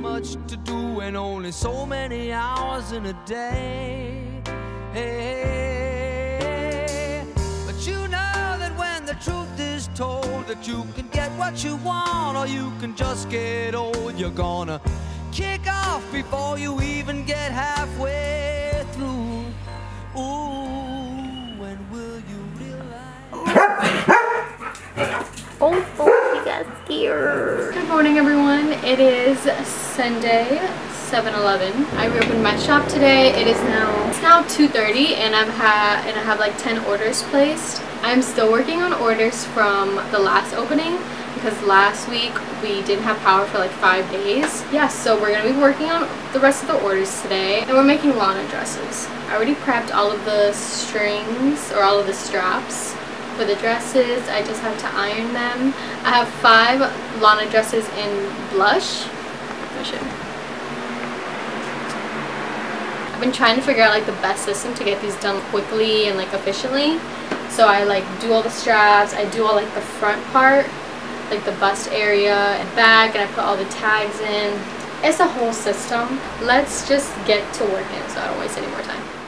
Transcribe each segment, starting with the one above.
much to do and only so many hours in a day. Hey, but you know that when the truth is told that you can get what you want or you can just get old, you're gonna kick off before you even get halfway he got scared. Good morning, everyone. It is Sunday, 7-Eleven. I reopened my shop today. It is now it's now 2:30, and I've had and I have like 10 orders placed. I'm still working on orders from the last opening because last week we didn't have power for like five days. Yeah, so we're gonna be working on the rest of the orders today, and we're making Lana dresses. I already prepped all of the strings or all of the straps for the dresses. I just have to iron them. I have five Lana dresses in blush. I've been trying to figure out like the best system to get these done quickly and like efficiently. So I like do all the straps, I do all like the front part, like the bust area and back, and I put all the tags in. It's a whole system. Let's just get to working so I don't waste any more time.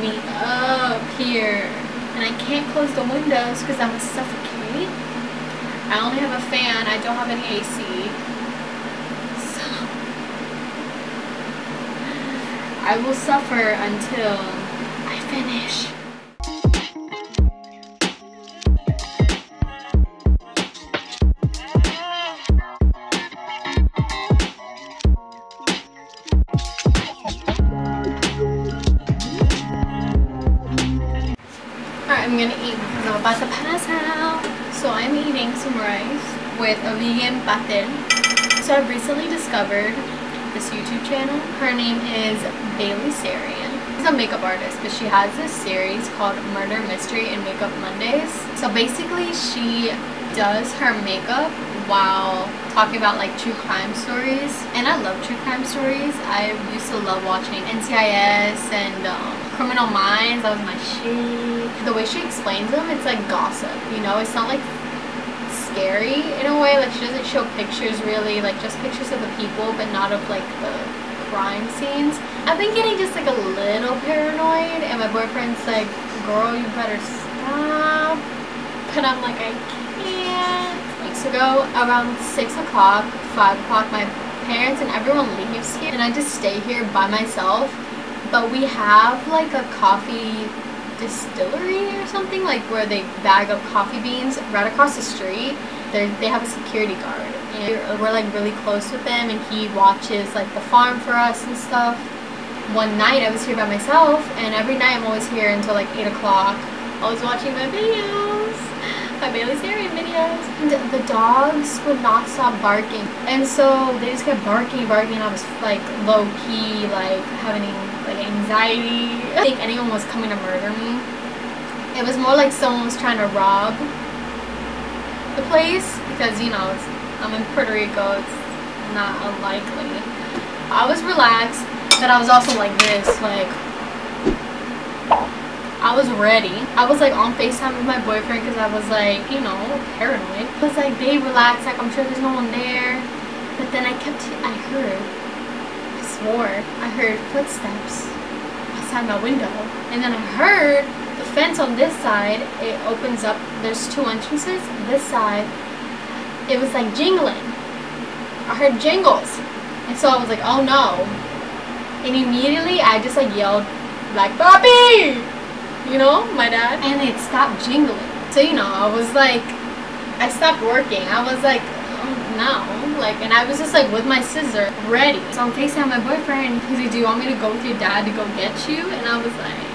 Me up here. And I can't close the windows because I'm gonna suffocate. I only have a fan, I don't have any AC. So I will suffer until I finish. Alright, I'm gonna eat because I'm about to pass out. So I'm eating some rice with a vegan patel. So I've recently discovered this YouTube channel. Her name is Bailey Sarian. She's a makeup artist, but she has this series called Murder Mystery and Makeup Mondays. So basically she does her makeup while talking about like true crime stories. And I love true crime stories. I used to love watching NCIS and um, Criminal Minds. That was my shit. The way she explains them, it's like gossip, you know? It's not like scary in a way. Like she doesn't show pictures really, like just pictures of the people, but not of like the crime scenes. I've been getting just like a little paranoid, and my boyfriend's like, "Girl, you better stop." But I'm like, I can't. Weeks ago, around six o'clock, five o'clock, my parents and everyone leaves here, and I just stay here by myself. But we have like a coffee distillery or something like where they bag up coffee beans right across the street. They they have a security guard and we're, uh, we're like really close with them and he watches like the farm for us and stuff. One night I was here by myself and every night I'm always here until like 8 o'clock I was watching my videos. My Bailey's Sarian videos. And the dogs would not stop barking and so they just kept barking barking and I was like low-key like having like anxiety I think anyone was coming to murder me it was more like someone was trying to rob the place because you know I'm in Puerto Rico it's not unlikely I was relaxed but I was also like this like I was ready. I was like on FaceTime with my boyfriend because I was like, you know, paranoid. I was like, babe, relax. Like, I'm sure there's no one there. But then I kept, I heard, I I heard footsteps outside my window. And then I heard the fence on this side, it opens up. There's two entrances. This side, it was like jingling. I heard jingles. And so I was like, oh no. And immediately I just like yelled, like, Bobby! you know, my dad, and it stopped jingling. So, you know, I was like, I stopped working. I was like, oh, no. Like, and I was just like with my scissor, ready. So I'm FaceTime my boyfriend. He's like, do you want me to go with your dad to go get you? And I was like,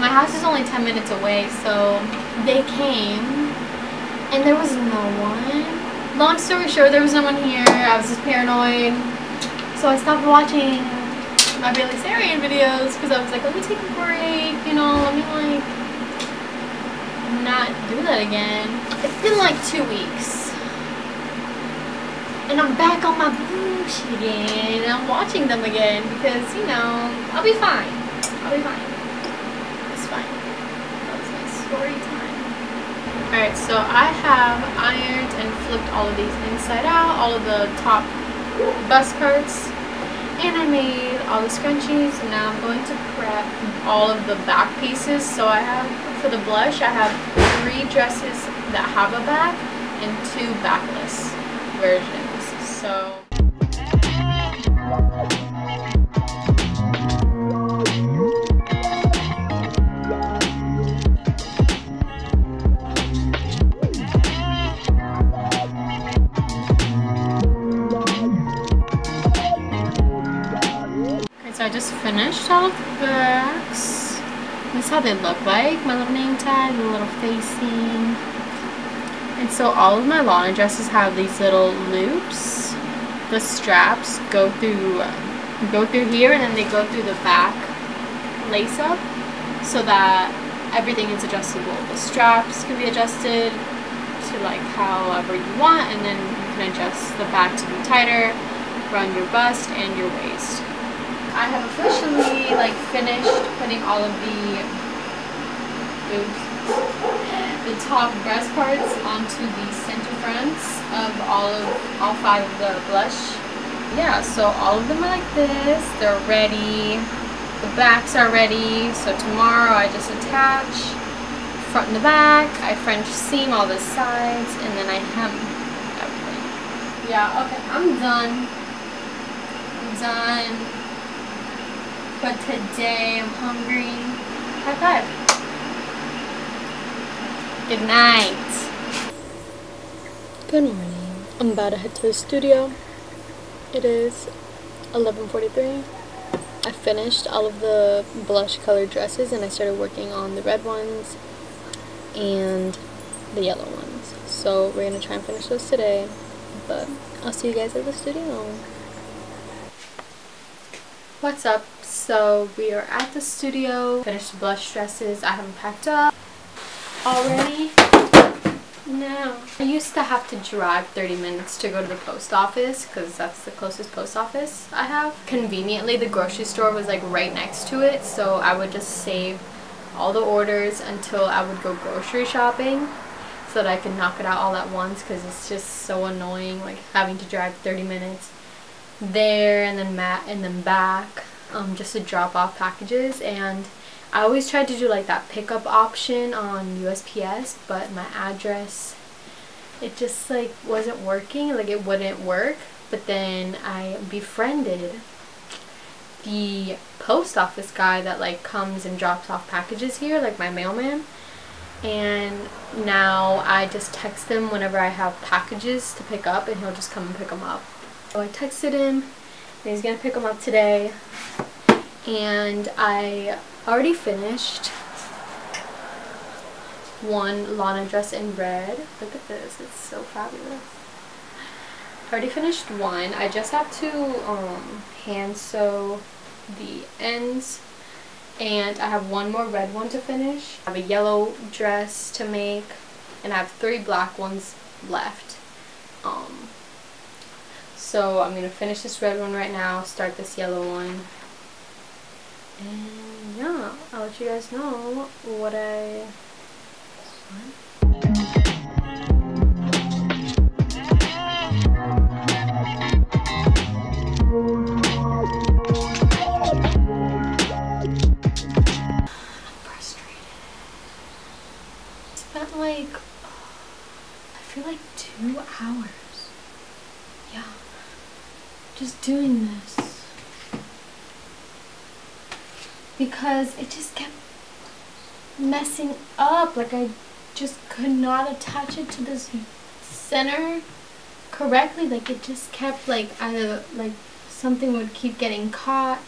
my house is only 10 minutes away, so they came and there was no one. Long story short, there was no one here. I was just paranoid. So I stopped watching my Bailey Sarian videos because I was like, let me take a break, you know, let me like not do that again. It's been like two weeks. And I'm back on my bullshit again. And I'm watching them again because, you know, I'll be fine. I'll be fine. It's fine. That was my story time. Alright, so I have ironed and flipped all of these inside out, all of the top bust parts and I made all the scrunchies and now I'm going to prep all of the back pieces so I have for the blush I have three dresses that have a back and two backless versions so So I just finished all of the backs. This is how they look like. My little name tag, the little facing. And so all of my Lana dresses have these little loops. The straps go through go through here and then they go through the back lace up so that everything is adjustable. The straps can be adjusted to like however you want and then you can adjust the back to be tighter around your bust and your waist. I have officially like finished putting all of the oops, the top breast parts onto the center fronts of all of all five of the blush. Yeah, so all of them are like this. They're ready. The backs are ready. So tomorrow I just attach front and the back. I French seam all the sides and then I hem everything. Yeah, okay, I'm done. I'm done. But today I'm hungry. High five. Good night. Good morning. I'm about to head to the studio. It is 11.43. I finished all of the blush colored dresses and I started working on the red ones and the yellow ones. So we're going to try and finish those today. But I'll see you guys at the studio. What's up? So we are at the studio. Finished the blush dresses. I haven't packed up already. No. I used to have to drive 30 minutes to go to the post office because that's the closest post office I have. Conveniently, the grocery store was like right next to it, so I would just save all the orders until I would go grocery shopping so that I could knock it out all at once because it's just so annoying like having to drive 30 minutes there and then mat and then back um, just to drop off packages and I always tried to do like that pickup option on USPS but my address it just like wasn't working like it wouldn't work. But then I befriended the post office guy that like comes and drops off packages here like my mailman. And now I just text him whenever I have packages to pick up and he'll just come and pick them up. So I texted him and he's gonna pick them up today. And I already finished one Lana dress in red. Look at this, it's so fabulous. Already finished one. I just have to um, hand sew the ends and I have one more red one to finish. I have a yellow dress to make and I have three black ones left. Um, so I'm going to finish this red one right now, start this yellow one. And yeah, I'll let you guys know what I... spent it just kept messing up. Like I just could not attach it to this center correctly. Like it just kept like either like something would keep getting caught.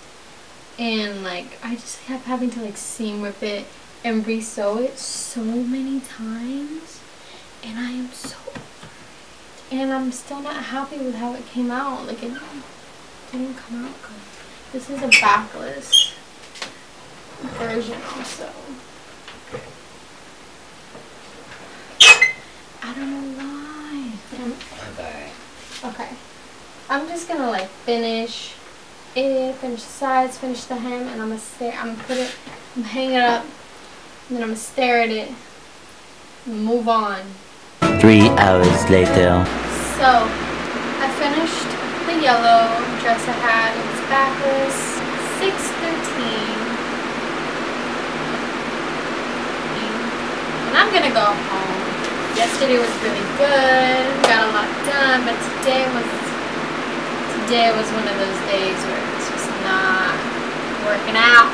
And like I just kept having to like seam rip it and re-sew it so many times. And I am so and I'm still not happy with how it came out. Like it didn't come out good. This is a backless version also I don't know why I'm over. okay I'm just gonna like finish it finish the sides finish the hem and I'm gonna stare I'm gonna put it I'm gonna hang it up and then I'm gonna stare at it move on. Three hours later. So, I finished the yellow dress I had. It's backless, 613. And I'm gonna go home. Yesterday was really good, got a lot done, but today was today was one of those days where it's just not working out.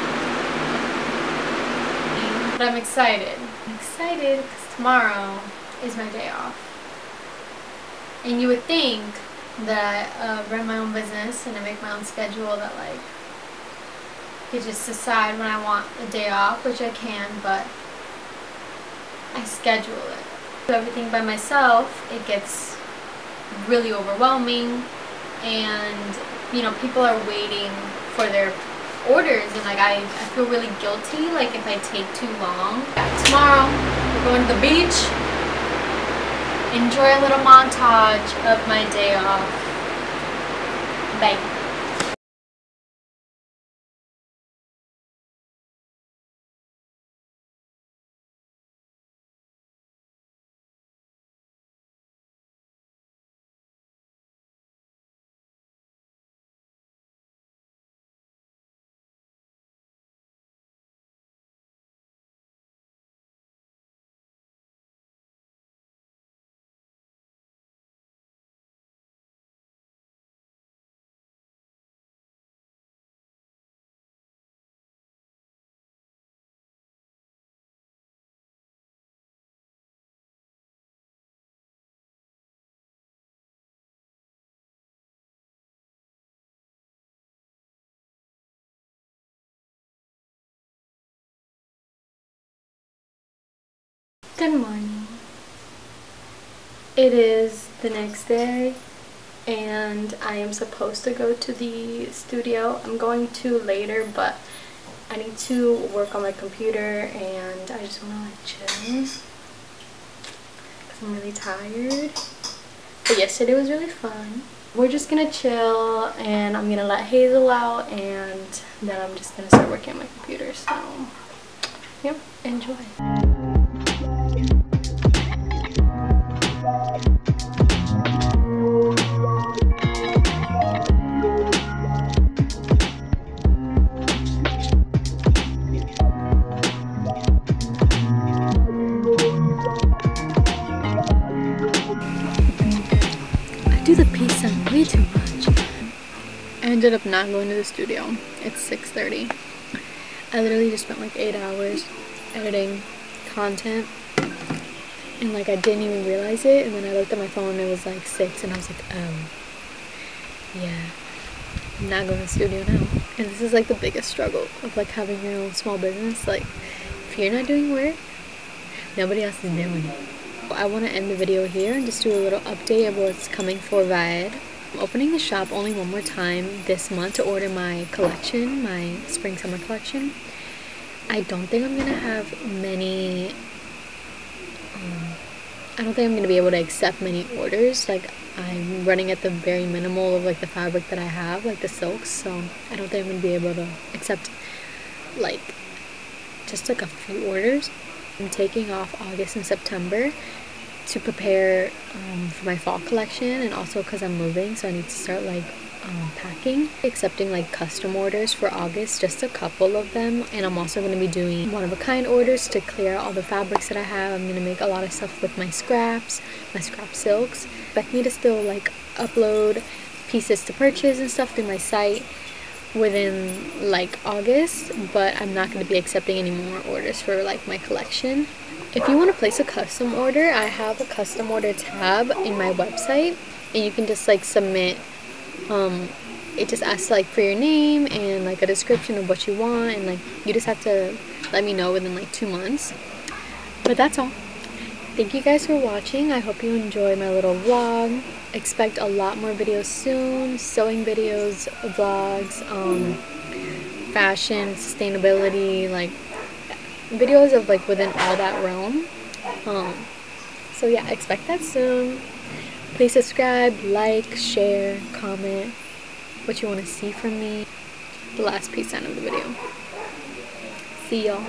But I'm excited. I'm excited because tomorrow is my day off. And you would think that I uh, run my own business and I make my own schedule that like could just decide when I want a day off, which I can, but I schedule it. Do everything by myself, it gets really overwhelming and you know people are waiting for their orders and like I, I feel really guilty like if I take too long. Tomorrow we're going to the beach. Enjoy a little montage of my day off. Bye. Good morning. It is the next day and I am supposed to go to the studio. I'm going to later but I need to work on my computer and I just want to like chill because I'm really tired. But yesterday was really fun. We're just gonna chill and I'm gonna let Hazel out and then I'm just gonna start working on my computer. So, yep, enjoy. Ended up not going to the studio. It's 6.30. I literally just spent like 8 hours editing content and like I didn't even realize it and then I looked at my phone and it was like 6 and I was like, oh, yeah, I'm not going to the studio now. And this is like the biggest struggle of like having your own small business. Like, if you're not doing work, nobody else is doing it. I want to end the video here and just do a little update of what's coming for Vaed. I'm opening the shop only one more time this month to order my collection, my spring summer collection. I don't think I'm to have many, um, I don't think I'm to be able to accept many orders. Like I'm running at the very minimal of like the fabric that I have, like the silks. So I don't think I'm to be able to accept like just like a few orders. I'm taking off August and September to prepare um, for my fall collection and also because I'm moving so I need to start like um, packing accepting like custom orders for August just a couple of them. And I'm also going to be doing one of a kind orders to clear all the fabrics that I have. I'm going to make a lot of stuff with my scraps my scrap silks. Expect me to still like upload pieces to purchase and stuff through my site within like August, but I'm not going to be accepting any more orders for like my collection. If you want to place a custom order, I have a custom order tab in my website and you can just like submit um it just asks like for your name and like a description of what you want and like you just have to let me know within like 2 months. But that's all. Thank you guys for watching. I hope you enjoy my little vlog. Expect a lot more videos soon. Sewing videos, vlogs, um, fashion, sustainability, like videos of like within all that realm. Um, so yeah, expect that soon. Please subscribe, like, share, comment what you want to see from me. The last piece end of the video. See y'all.